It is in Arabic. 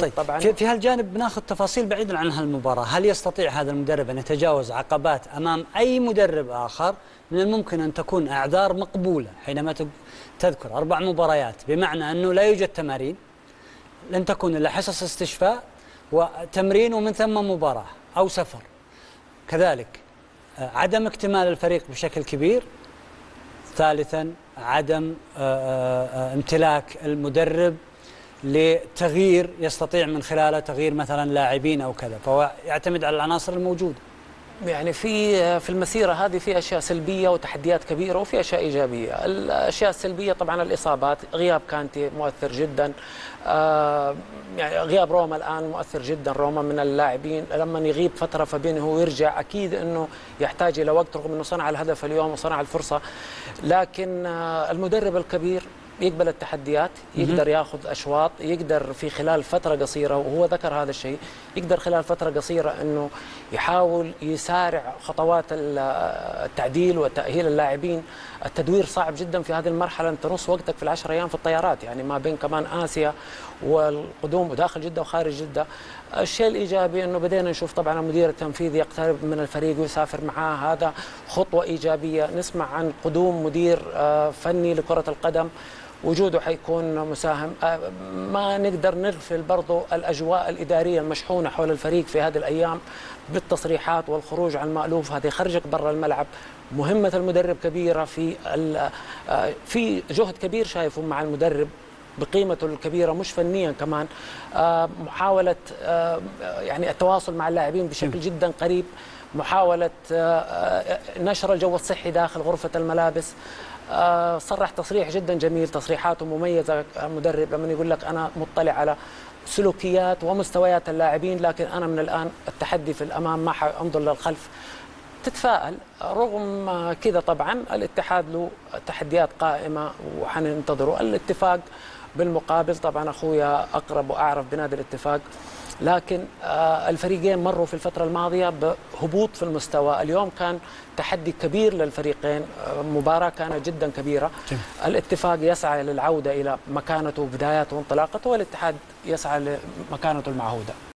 طيب طبعا في, في هالجانب بناخذ تفاصيل بعيدا عن هالمباراة، هل يستطيع هذا المدرب أن يتجاوز عقبات أمام أي مدرب آخر؟ من الممكن أن تكون أعذار مقبولة حينما تذكر أربع مباريات بمعنى أنه لا يوجد تمارين لن تكون إلا حصص استشفاء وتمرين ومن ثم مباراة أو سفر. كذلك عدم اكتمال الفريق بشكل كبير ثالثا عدم امتلاك المدرب لتغيير يستطيع من خلاله تغيير مثلا لاعبين أو كذا فهو يعتمد على العناصر الموجودة. يعني في في المسيرة هذه في أشياء سلبية وتحديات كبيرة وفي أشياء إيجابية، الأشياء السلبية طبعا الإصابات، غياب كانتي مؤثر جدا. آه يعني غياب روما الآن مؤثر جدا روما من اللاعبين. لما يغيب فترة فبينه ويرجع أكيد إنه يحتاج إلى وقت رغم إنه صنع الهدف اليوم وصنع الفرصة. لكن آه المدرب الكبير يقبل التحديات يقدر ياخذ أشواط يقدر في خلال فترة قصيرة وهو ذكر هذا الشيء يقدر خلال فترة قصيرة إنه يحاول يسارع خطوات التعديل وتأهيل اللاعبين. التدوير صعب جدا في هذه المرحلة أنت نص وقتك في العشر أيام في الطيارات يعني ما بين كمان آسيا والقدوم وداخل جدة وخارج جدة. الشيء الإيجابي إنه بدينا نشوف طبعا المدير التنفيذي يقترب من الفريق ويسافر معاه. هذا خطوة إيجابية. نسمع عن قدوم مدير فني لكرة القدم وجوده حيكون مساهم. ما نقدر نغفل برضو الأجواء الإدارية المشحونة حول الفريق في هذه الأيام بالتصريحات والخروج عن المألوف هذا يخرجك برا الملعب. مهمة المدرب كبيرة في في جهد كبير شايفه مع المدرب بقيمته الكبيرة مش فنيا كمان. محاولة يعني التواصل مع اللاعبين بشكل جدا قريب. محاولة نشر الجو الصحي داخل غرفة الملابس. صرح تصريح جدا جميل تصريحاته مميزة. المدرب لما يقول لك أنا مطلع على سلوكيات ومستويات اللاعبين لكن أنا من الآن التحدي في الأمام ما حانظر للخلف. تتفائل رغم كذا طبعا الاتحاد له تحديات قائمة وحننتظره. الاتفاق بالمقابل طبعا أخويا أقرب وأعرف بنادي الاتفاق. لكن الفريقين مروا في الفترة الماضية بهبوط في المستوى. اليوم كان تحدي كبير للفريقين مباراة كانت جدا كبيرة. جميل. الاتفاق يسعى للعودة إلى مكانته وبداياته وانطلاقته والاتحاد يسعى لمكانته المعهودة.